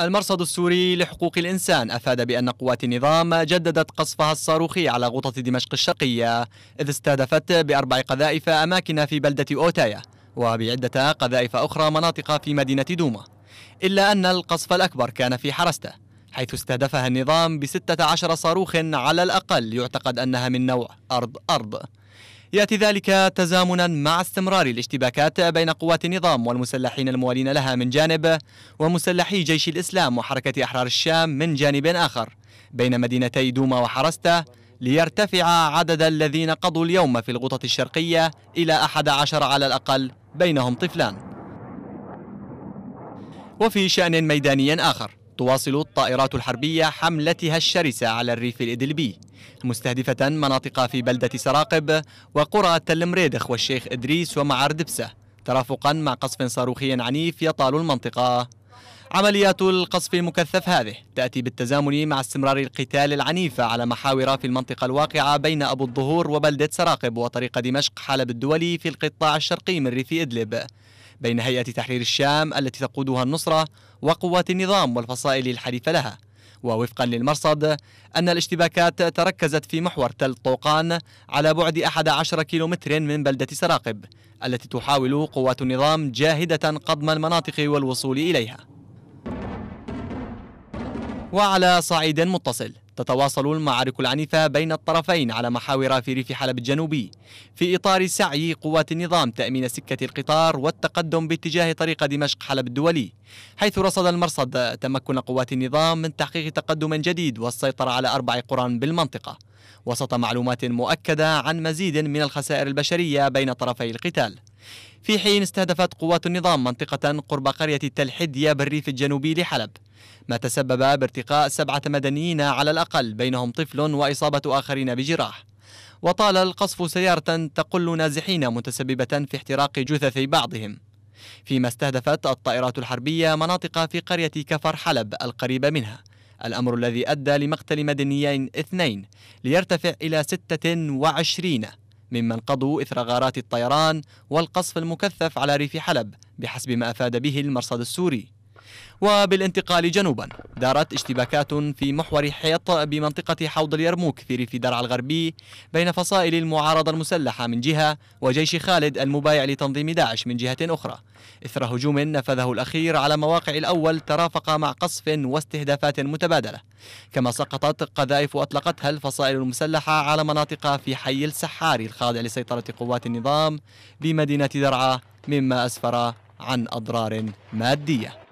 المرصد السوري لحقوق الإنسان أفاد بأن قوات النظام جددت قصفها الصاروخي على غوطة دمشق الشرقية إذ استهدفت بأربع قذائف أماكن في بلدة أوتايا وبعدة قذائف أخرى مناطق في مدينة دوما إلا أن القصف الأكبر كان في حرسته. حيث استهدفها النظام بستة عشر صاروخ على الأقل يعتقد أنها من نوع أرض أرض. يأتي ذلك تزامنا مع استمرار الاشتباكات بين قوات النظام والمسلحين الموالين لها من جانب ومسلحي جيش الإسلام وحركة أحرار الشام من جانب آخر بين مدينتي دوما وحرسته ليرتفع عدد الذين قضوا اليوم في الغوطة الشرقية إلى أحد عشر على الأقل بينهم طفلان. وفي شأن ميداني آخر تواصل الطائرات الحربية حملتها الشرسة على الريف الإدلبي مستهدفة مناطق في بلدة سراقب وقرى تل مريدخ والشيخ إدريس ومعار دبسة ترافقا مع قصف صاروخي عنيف يطال المنطقة. عمليات القصف المكثف هذه تأتي بالتزامن مع استمرار القتال العنيف على محاور في المنطقة الواقعة بين أبو الظهور وبلدة سراقب وطريق دمشق حلب الدولي في القطاع الشرقي من ريف إدلب. بين هيئة تحرير الشام التي تقودها النصرة وقوات النظام والفصائل الحليفة لها. ووفقا للمرصد أن الاشتباكات تركزت في محور تل طوقان على بعد 11 كيلومتر من بلدة سراقب التي تحاول قوات النظام جاهدة قضم المناطق والوصول إليها. وعلى صعيد متصل. تتواصل المعارك العنيفة بين الطرفين على محاور في ريف حلب الجنوبي. في إطار سعي قوات النظام تأمين سكة القطار والتقدم باتجاه طريق دمشق حلب الدولي حيث رصد المرصد تمكن قوات النظام من تحقيق تقدم جديد والسيطرة على أربع قرى بالمنطقة. وسط معلومات مؤكدة عن مزيد من الخسائر البشرية بين طرفي القتال. في حين استهدفت قوات النظام منطقة قرب قرية تل حدية بالريف الجنوبي لحلب ما تسبب بارتقاء سبعة مدنيين على الأقل بينهم طفل وإصابة آخرين بجراح. وطال القصف سيارة تقل نازحين متسببة في احتراق جثث بعضهم. فيما استهدفت الطائرات الحربية مناطق في قرية كفر حلب القريبة منها. الأمر الذي أدى لمقتل مدنيين اثنين ليرتفع إلى 26 ممن قضوا إثر غارات الطيران والقصف المكثف على ريف حلب بحسب ما أفاد به المرصد السوري. وبالانتقال جنوبا دارت اشتباكات في محور حيط بمنطقة حوض اليرموك في ريف درع الغربي بين فصائل المعارضة المسلحة من جهة وجيش خالد المبايع لتنظيم داعش من جهة أخرى. إثر هجوم نفذه الأخير على مواقع الأول ترافق مع قصف واستهدافات متبادلة. كما سقطت قذائف أطلقتها الفصائل المسلحة على مناطق في حي السحاري الخاضع لسيطرة قوات النظام بمدينة درعا مما أسفر عن أضرار مادية.